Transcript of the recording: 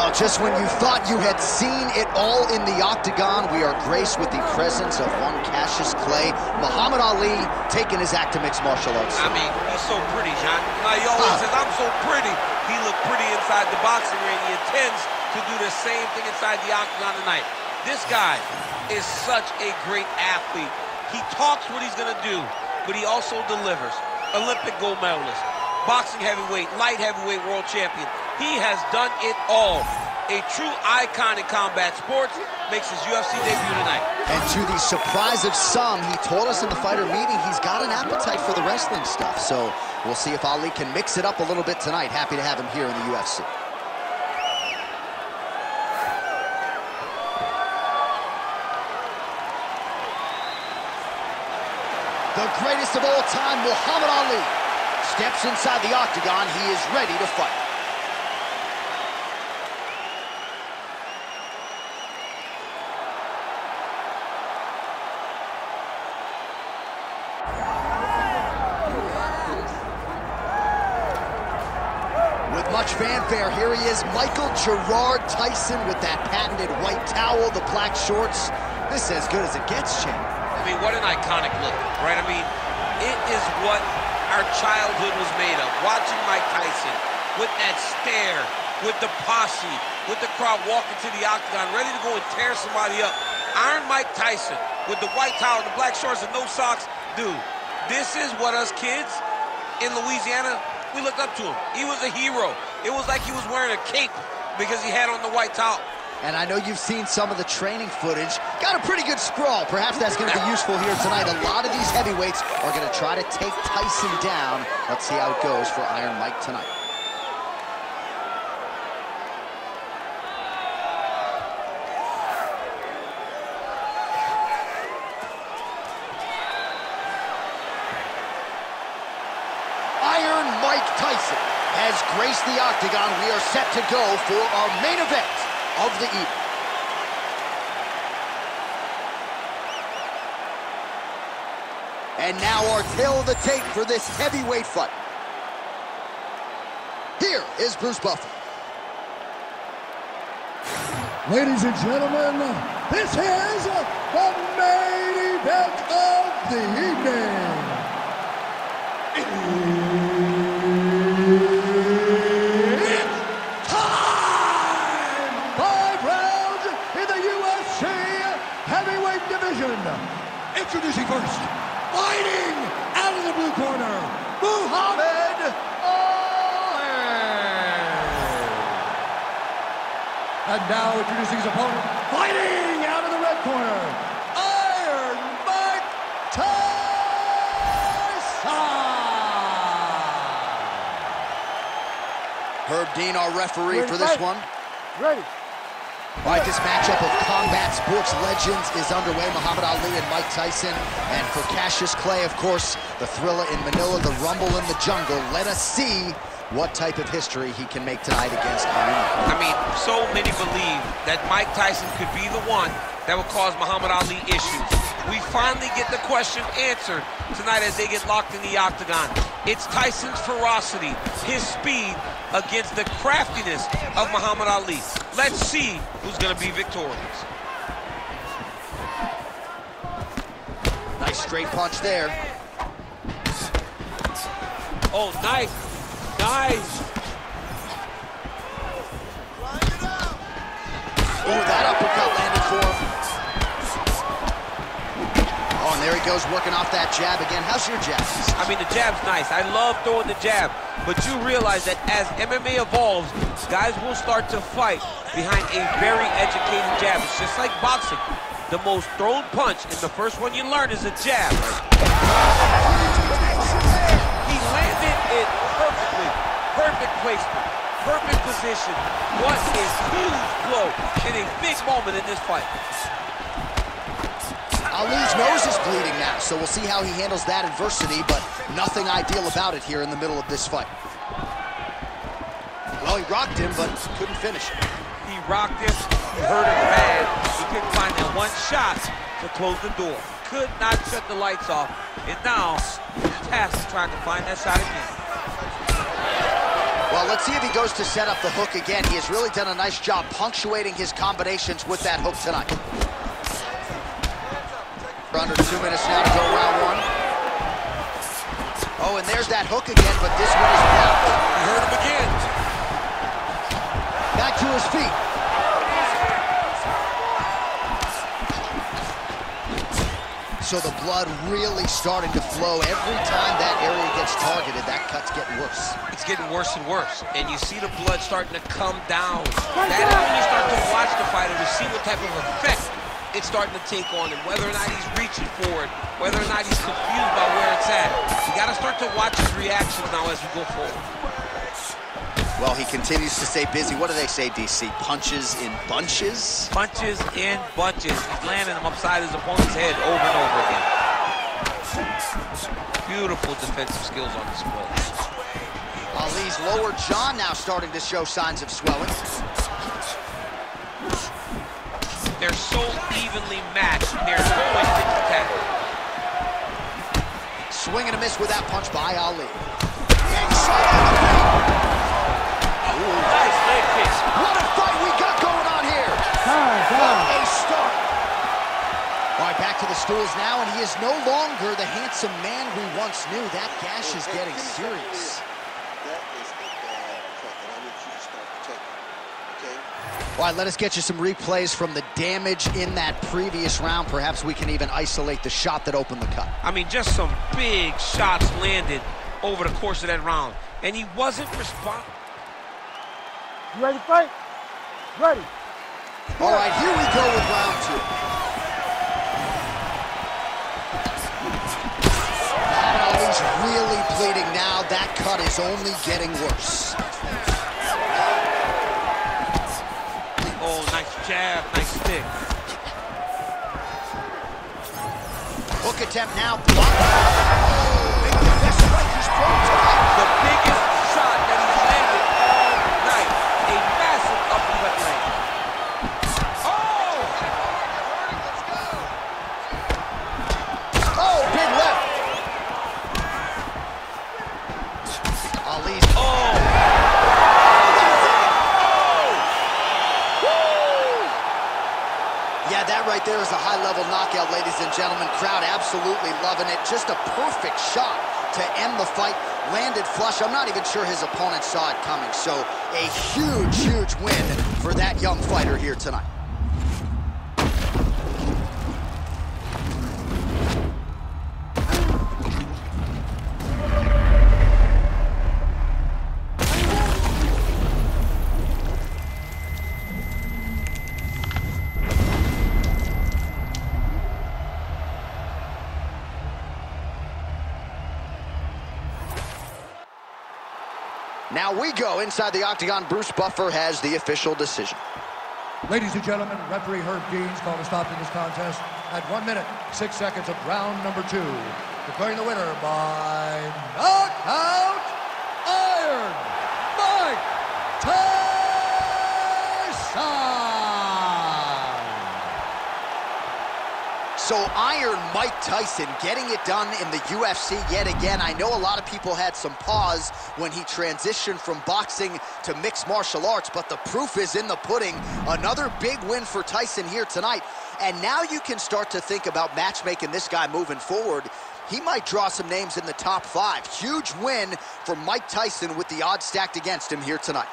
Well, just when you thought you had seen it all in the octagon, we are graced with the presence of one Cassius Clay, Muhammad Ali, taking his act to mixed martial arts. I mean, he's so pretty, John. Like he always says, I'm so pretty. He looked pretty inside the boxing ring. He intends to do the same thing inside the octagon tonight. This guy is such a great athlete. He talks what he's going to do, but he also delivers. Olympic gold medalist, boxing heavyweight, light heavyweight world champion. He has done it all. A true icon in combat sports makes his UFC debut tonight. And to the surprise of some, he told us in the fighter meeting he's got an appetite for the wrestling stuff. So we'll see if Ali can mix it up a little bit tonight. Happy to have him here in the UFC. The greatest of all time, Muhammad Ali, steps inside the octagon. He is ready to fight. With much fanfare, here he is, Michael Gerard Tyson with that patented white towel, the black shorts. This is as good as it gets, champ. I mean, what an iconic look, right? I mean, it is what our childhood was made of. Watching Mike Tyson with that stare, with the posse, with the crowd walking to the octagon, ready to go and tear somebody up. Iron Mike Tyson with the white towel, the black shorts, and no socks. Dude, this is what us kids in Louisiana, we looked up to him. He was a hero. It was like he was wearing a cape because he had on the white towel. And I know you've seen some of the training footage. Got a pretty good sprawl. Perhaps that's going to be useful here tonight. A lot of these heavyweights are going to try to take Tyson down. Let's see how it goes for Iron Mike tonight. Iron Mike Tyson the octagon. We are set to go for our main event of the evening. And now our tale of the tape for this heavyweight fight. Here is Bruce Buffer. Ladies and gentlemen, this is the main event of the evening. And now introducing his opponent, fighting out of the red corner, Iron Mike Tyson. Herb Dean, our referee for this Ready, one. Ready. All right, this matchup of combat sports legends is underway. Muhammad Ali and Mike Tyson. And for Cassius Clay, of course, the thriller in Manila, the rumble in the jungle. Let us see what type of history he can make tonight against Mike. I mean, so many believe that Mike Tyson could be the one that would cause Muhammad Ali issues. We finally get the question answered tonight as they get locked in the octagon. It's Tyson's ferocity, his speed, against the craftiness of Muhammad Ali. Let's see who's going to be victorious. Nice straight punch there. Oh, nice. Nice. Ooh, that uppercut landed for him. Oh, and there he goes working off that jab again. How's your jab? I mean, the jab's nice. I love throwing the jab. But you realize that as MMA evolves, guys will start to fight behind a very educated jab. It's just like boxing. The most thrown punch, and the first one you learn is a jab. Perfectly. Perfect placement. Perfect position. What a huge blow in a big moment in this fight. Ali's nose is bleeding now, so we'll see how he handles that adversity, but nothing ideal about it here in the middle of this fight. Well, he rocked him, but couldn't finish it. He rocked him. He hurt him bad. He couldn't find that one shot to close the door. Could not shut the lights off. And now, task is trying to find that shot again. Let's see if he goes to set up the hook again. He has really done a nice job punctuating his combinations with that hook tonight. We're under two minutes now to go round one. Oh, and there's that hook again, but this one is blocked. You heard him again. Back to his feet. So the blood really starting to flow. Every time that area gets targeted, that cut's getting worse. It's getting worse and worse. And you see the blood starting to come down. That is when you start to watch the fighter to see what type of effect it's starting to take on him, whether or not he's reaching for it, whether or not he's confused by where it's at. You got to start to watch his reactions now as we go forward. Well, he continues to stay busy. What do they say, DC? Punches in bunches? Punches in bunches. He's landing them upside his opponent's head over and over again. Beautiful defensive skills on display. Ali's lower jaw now starting to show signs of swelling. They're so evenly matched. They're going tit Swing and a miss with that punch by Ali. Nice leg kick. What a fight we got going on here. What a start. All right, back to the stools now, and he is no longer the handsome man we once knew. That gash is getting serious. That is the bad cut that I want you to start to take. Okay. All right, let us get you some replays from the damage in that previous round. Perhaps we can even isolate the shot that opened the cut. I mean, just some big shots landed over the course of that round. And he wasn't responsible. You ready to fight? Ready. All right, here we go with round two. Muhammad Ali's really bleeding now. That cut is only getting worse. Oh, nice jab, nice stick. Hook attempt now blocked. Oh, maybe the best strike he's thrown tonight. The biggest and gentlemen. Crowd absolutely loving it. Just a perfect shot to end the fight. Landed flush. I'm not even sure his opponent saw it coming. So a huge, huge win for that young fighter here tonight. Now we go inside the octagon. Bruce Buffer has the official decision. Ladies and gentlemen, referee Herb Deans called a stop to this contest at one minute, six seconds of round number two. Declaring the winner by knockout, Iron Mike Tyson! So Iron Mike Tyson getting it done in the UFC yet again. I know a lot of people had some pause when he transitioned from boxing to mixed martial arts, but the proof is in the pudding. Another big win for Tyson here tonight. And now you can start to think about matchmaking this guy moving forward. He might draw some names in the top five. Huge win for Mike Tyson with the odds stacked against him here tonight.